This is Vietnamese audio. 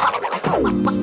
What?